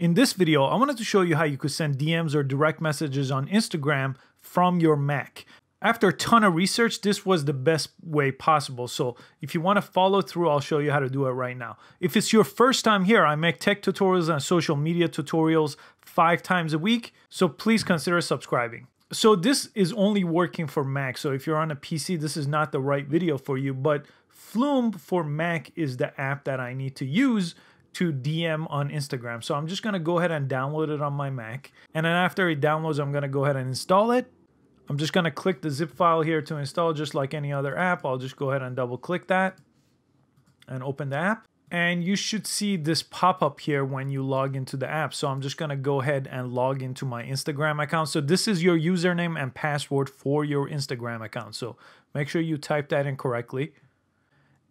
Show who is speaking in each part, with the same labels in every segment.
Speaker 1: In this video, I wanted to show you how you could send DMs or direct messages on Instagram from your Mac. After a ton of research, this was the best way possible. So if you want to follow through, I'll show you how to do it right now. If it's your first time here, I make tech tutorials and social media tutorials five times a week. So please consider subscribing. So this is only working for Mac. So if you're on a PC, this is not the right video for you, but Flume for Mac is the app that I need to use to DM on Instagram. So I'm just gonna go ahead and download it on my Mac. And then after it downloads, I'm gonna go ahead and install it. I'm just gonna click the zip file here to install just like any other app. I'll just go ahead and double click that and open the app. And you should see this pop up here when you log into the app. So I'm just gonna go ahead and log into my Instagram account. So this is your username and password for your Instagram account. So make sure you type that in correctly.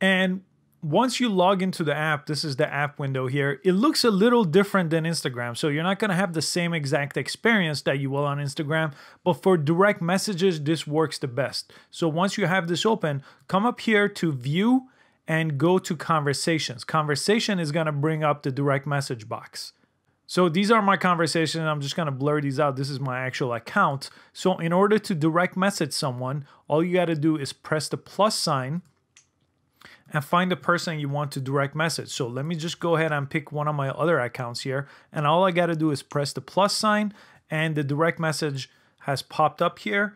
Speaker 1: And once you log into the app, this is the app window here, it looks a little different than Instagram. So you're not going to have the same exact experience that you will on Instagram, but for direct messages, this works the best. So once you have this open, come up here to view and go to conversations. Conversation is going to bring up the direct message box. So these are my conversations. I'm just going to blur these out. This is my actual account. So in order to direct message someone, all you got to do is press the plus sign and find the person you want to direct message. So let me just go ahead and pick one of my other accounts here. And all I got to do is press the plus sign and the direct message has popped up here.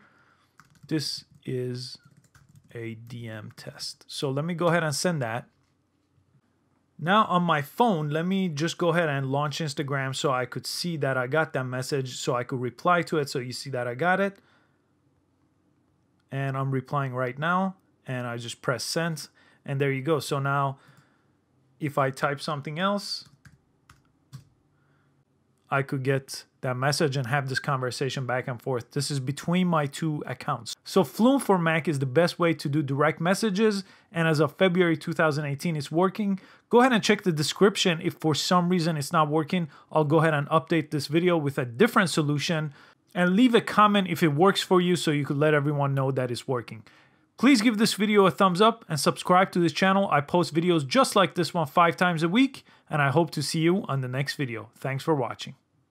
Speaker 1: This is a DM test. So let me go ahead and send that. Now on my phone, let me just go ahead and launch Instagram so I could see that I got that message so I could reply to it. So you see that I got it. And I'm replying right now and I just press send and there you go. So now if I type something else, I could get that message and have this conversation back and forth. This is between my two accounts. So Flume for Mac is the best way to do direct messages. And as of February 2018, it's working. Go ahead and check the description. If for some reason it's not working, I'll go ahead and update this video with a different solution and leave a comment if it works for you so you could let everyone know that it's working. Please give this video a thumbs up and subscribe to this channel. I post videos just like this one five times a week and I hope to see you on the next video. Thanks for watching.